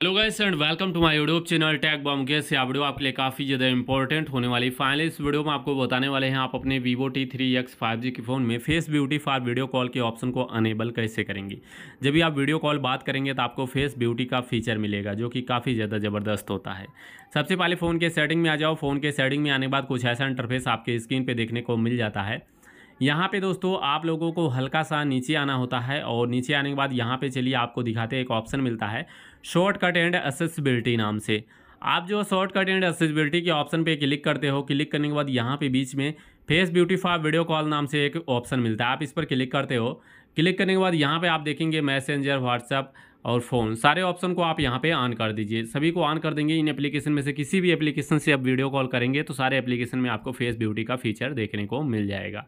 Hello guys and welcome to my YouTube channel tag बॉम गेस या वीडियो आपके लिए काफ़ी ज़्यादा इंपॉर्टेंट होने वाली। फाइनली इस वीडियो में आपको बताने वाले हैं, आप अपने Vivo T three X five G के फ़ोन में face beauty for video call के ऑप्शन को अनेबल कैसे करेंगे? जब भी आप वीडियो कॉल बात करेंगे तो आपको फेस ब्यूटी का फीचर मिलेगा, जो कि काफ़ी ज़्यादा ज़बरदस्त होता है। सबसे पहले फ़ोन के सेटिंग में आ जाओ। फ़ोन के सेटिंग में आने के बाद कुछ ऐसा इंटरफेस आपके स्क्रीन पर देखने को मिल जाता है। यहाँ पे दोस्तों आप लोगों को हल्का सा नीचे आना होता है और नीचे आने के बाद यहाँ पे चलिए आपको दिखाते एक ऑप्शन मिलता है शॉर्टकट एंड एसेसिबिलिटी नाम से। आप जो शॉर्टकट एंड एसेसिबिलिटी के ऑप्शन पे क्लिक करते हो, क्लिक करने के बाद यहाँ पे बीच में फेस ब्यूटीफाई वीडियो कॉल नाम से एक ऑप्शन मिलता है, आप इस पर क्लिक करते हो। क्लिक करने के बाद यहाँ पे आप देखेंगे मैसेंजर व्हाट्सअप और फ़ोन सारे ऑप्शन को आप यहाँ पे ऑन कर दीजिए। सभी को ऑन कर देंगे, इन एप्लीकेशन में से किसी भी एप्लीकेशन से आप वीडियो कॉल करेंगे तो सारे एप्लीकेशन में आपको फेस ब्यूटी का फीचर देखने को मिल जाएगा।